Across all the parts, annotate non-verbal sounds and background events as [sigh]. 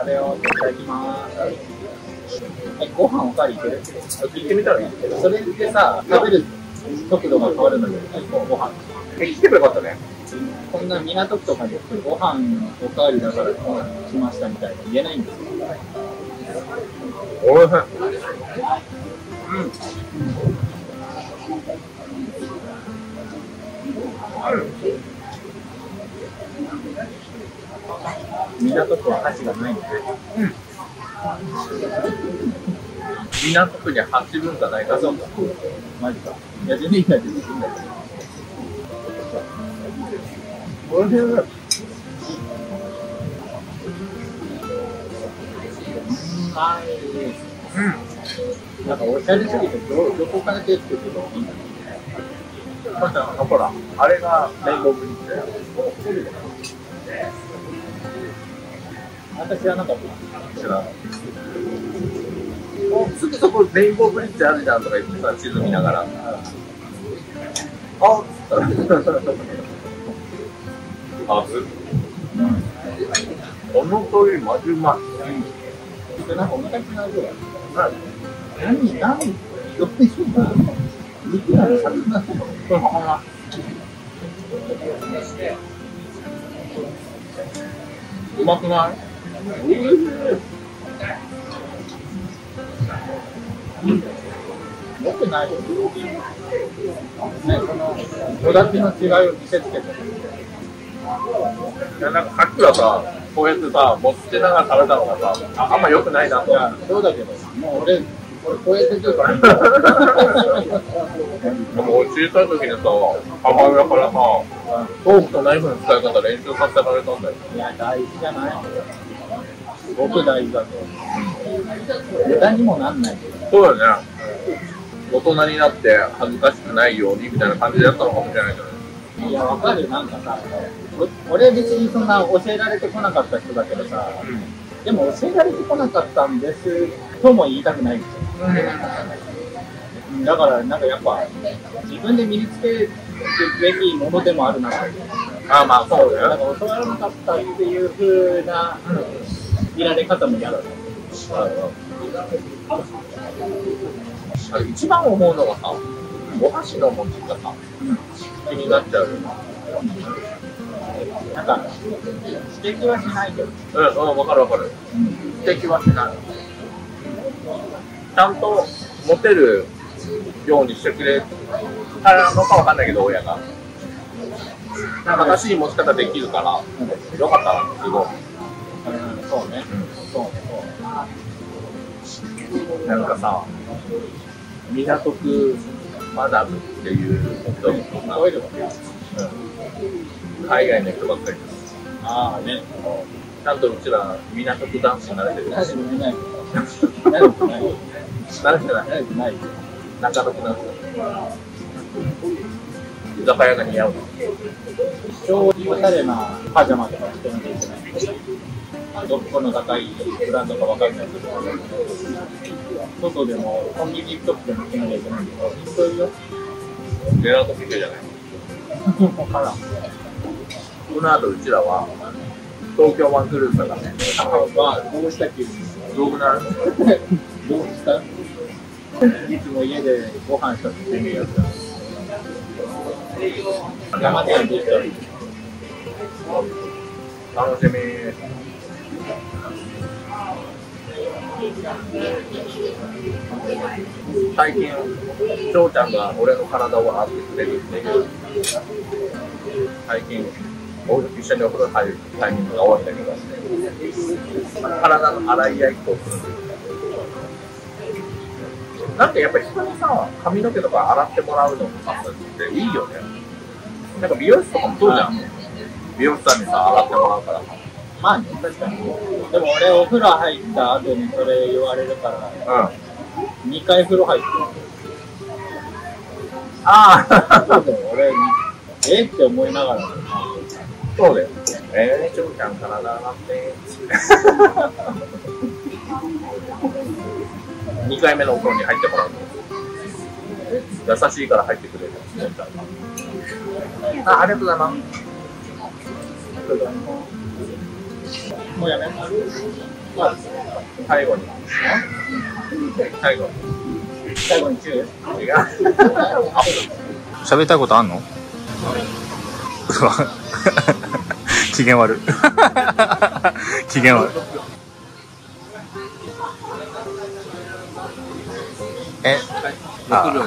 食べよう。いただきます。え、ご飯おかわりいける？聞いてみたらいいけど。それってさ、食べる速度が変わるんだけど、ご飯。え、聞けばよかったね。こんな港区とかでご飯おかわりだから来ましたみたいな言えないんですよ。おいしい。港区は箸がないので、うん。港区に八文化ないか。そうか。マジか。いや、全然いいん。だけど、いいん。だけど。おいしい。うまいです。なん。かおしゃれすぎてど、どこから手つけてもいいん。だ確かに、ほら、あれがレインボーブリッジだよ。私はなかった。知らない。おすぐそこレインボーブリッジあるじゃんとか言ってさ、地図見ながら。あっつったら。あず。この通りマジうまい。それなん。かお腹になるぐらい。何、何、どうでしょうか肉なの魚なのこれ魚。うまくないよくないよ。ね、この、おだちの違いを見せつけて。いやなんかさっきはさ、こうやってさ、持ってながら食べたのがさ、ああんま良くないなといや、そうだけど、もう俺、俺こうやってるから。でも俺小さい時にさ、母親からさ、フォークとナイフの使い方練習させられたんだよ。いや、大事じゃないごく大事だと。無駄にもなんない。そうだよね。大人になって恥ずかしくないようにみたいな感じでやったのかもしれないけどね。いや、わかる、なんかさ、お俺別にそんな教えられてこなかった人だけどさ、でも教えられてこなかったんですとも言いたくないんですよ。うんだから、なんかやっぱ、自分で身につけるべきものでもあるなと。ああ、まあそうだなんよ。か教わらなかったっていう風な見られ方も嫌だと。あれ一番思うのがさ、お箸の持ち方、気になっちゃうよ。なんか、指摘はしない。けど、うん、うん、わかるわかる。指摘はしない。ちゃんと持てるようにしてくれたのかわかんない。けど、親が。正しい。持ち方できるから、よかったな、すごい。うん、そうね、そうそう。なんかさ、港区マダムっていう人とかこういうのが海外の人ばっかりです。ああね、ちゃんとうちら港区男子に慣れてる。大丈夫ない。慣れてない。慣れてない。慣れてない。中野区男子。居酒屋が似合うの。超おしゃれなパジャマとか着てなきゃいけない。どこの高いブランドかわかんないけど、外でもコンビニ行くときでも着なきゃいけないけど、よ。レナートピケじゃない。わからん。この後うちらは東京湾クルーズだからね。はどうしたっけどうなるどうした？いつも家でご飯しってやつだ。山でやってきたり。楽しみ。最近、翔ちゃんが俺の体を洗ってくれるっていう。最近、お一緒にお風呂入るタイミングが多いんだけど、体の洗い合いっこする。なんかやっぱり人にさ、髪の毛とか洗ってもらうのさ、っていいよね。なんか美容室とかもそうじゃん。美容師さんにさ、洗ってもらうからさ。まあね、確かに。でも俺お風呂入った後にそれ言われるから、うん。2回風呂入ってああ、そうだよ、俺、えって思いながら、そうだよ。えー、ちょちゃん体洗って。2回目のお風呂に入ってもらうの。優しいから入ってくれる。あ、ありがとうございます。もうやめ。ます。まあ、最後に。最後に。最後に。チュー。違う。喋りたいことあんの機嫌悪い機嫌悪いえ6秒。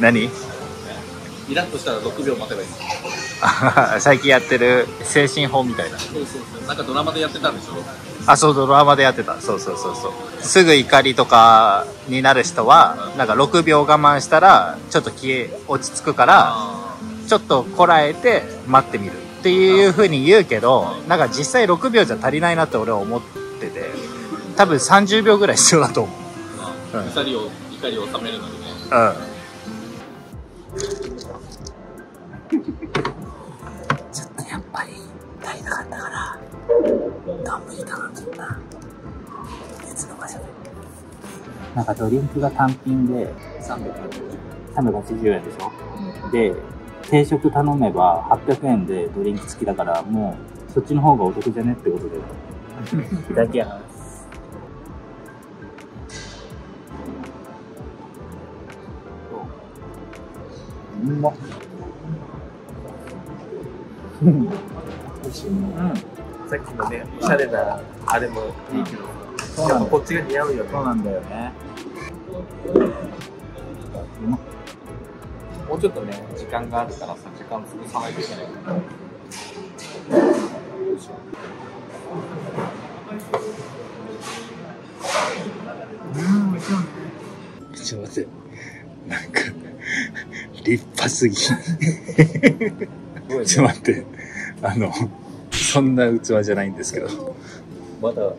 何イラッとしたら6秒待てばいい。あ [laughs] 最近やってる精神法みたいな。そうそうそう。なんかドラマでやってたんでしょ？あそうドラマでやってた。そうそうそうそう。すぐ怒りとかになる人はなんか6秒我慢したらちょっと消え落ち着くからあちょっとこらえて待ってみる。っていう風に言うけどなんか実際6秒じゃ足りないなって俺は思ってて。多分30秒ぐらい必要だと思う。あ。うん。怒りを、怒りを収めるのにね。うん足りなかったから丼頼んじゃった別の場所で。なんかドリンクが単品で380円。でしょ、で定食頼めば800円でドリンク付きだからもうそっちの方がお得じゃね？ってことで。いただきますうまっさっきのね、おしゃれな、あれもいいけど、そうなんだやっぱこっちが似合うよね。そうなんだよねもうちょっとね、時間があるからさ、時間潰さないといけないから。ちょっと待って。なんか、立派すぎ。ちょっと待って。あの、そんな器じゃないんですけど。まだ、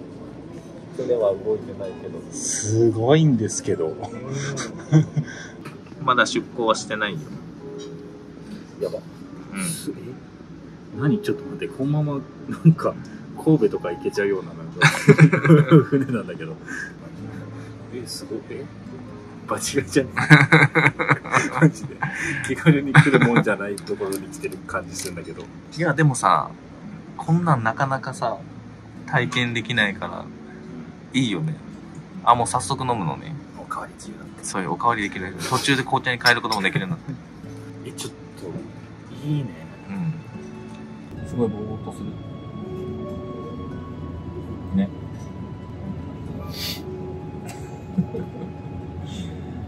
船は動いてないけど。すごいんですけど。[laughs] まだ出港はしてないよ。やば。うん。何？ちょっと待って、このまま、なんか、神戸とか行けちゃうような、なんか、[laughs] 船なんだけど。え、すごい。え？バチがじゃね [laughs] マジで。気軽に来るもんじゃないところに来てる感じするんだけど。いや、でもさ、こんなんなかなかさ、体験できないから、いいよね。あ、もう早速飲むのね。おかわり自由だって。そういうおかわりできる。途中で紅茶に変えることもできるんだって。[laughs] え、ちょっと、いいね。うん。すごいぼーっとする。ね。[laughs]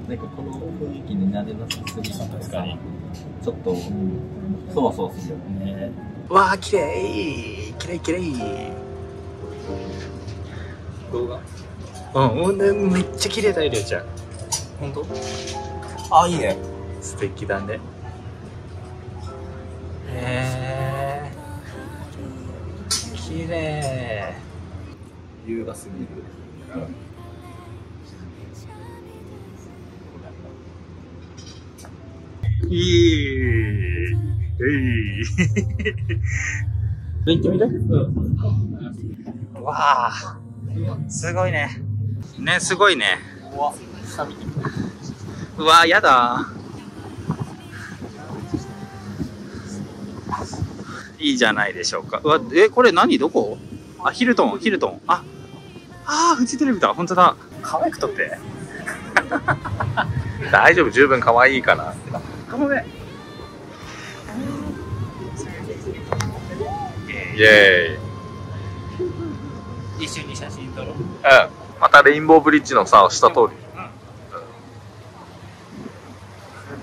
なんかこの雰囲気に慣れなさすぎたかちょっと、そわそわするよね。わあ、綺麗綺麗綺麗動画？うん、うん、めっちゃ綺麗だよ、りょうちゃん。本当？あ、いいね。素敵だね。へえ。綺麗。優雅すぎる。いい。えい。行ってみるわあ。すごいね。ね、すごいね。うわ、下見て。うわやだ。いいじゃないでしょうか。うわ、え、これ何？どこ？あ、ヒルトン、ヒルトン。あ、あー、フジテレビだ。本当だ。可愛く撮って。[laughs] 大丈夫、十分可愛いから。かもね。イェーイ。一緒に写真撮ろう。うん。またレインボーブリッジのさ、下通り。す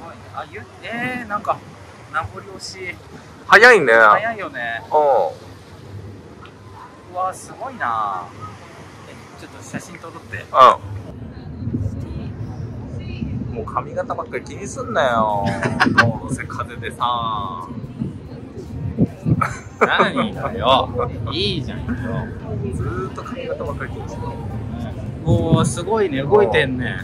ごい。あ、ゆ、えー、なんか、名残惜しい。早いね。早いよね。ううわ、すごいな。え、ちょっと写真撮って。ん。うん。もう髪型ばっかり気にすんなよ。[laughs] どうせ風でさ。何だよ。いいじゃんよ。ずーっと髪型ばっかり気にする。おー、すごいね。動いてんね。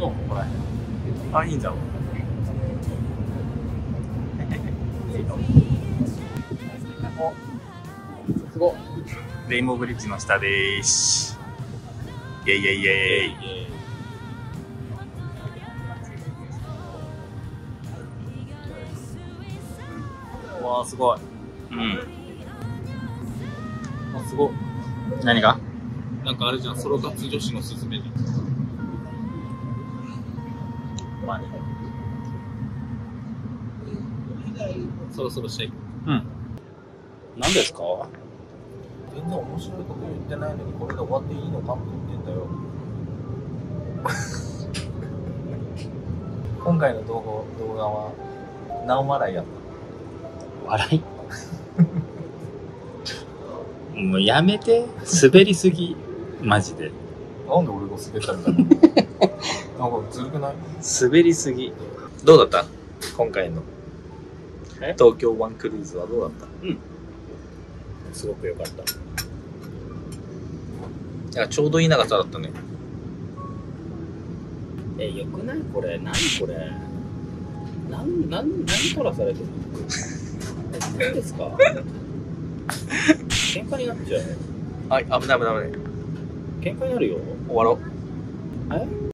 お、これ。あ、いいじゃん。[laughs] すごい。レインボーブリッジの下でーす。イェイイェイイェイ。あ、すごい。うん。あ、すごい。何が？なんかあれじゃん、ソロ活女子のすすめじゃん。まあね。そろそろして。うん。何ですか？全然面白いこと言ってないのにこれで終わっていいのかって言ってんだよ [laughs] 今回の動画動画は何笑いやっ笑い？もうやめて。滑りすぎ。マジで。たなんで俺が滑ったんだろう [laughs] なんかずるくない？滑りすぎ。どうだった？今回のえ？東京ワンクルーズはどうだった？すごく良かった。いやちょうどいい長さだったねえ、よくない？これ。何これ？なん、なん、何撮らされてるの？何ですか？喧嘩になっちゃう。はい危ない危ない危ない喧嘩になるよ。終わろうえ？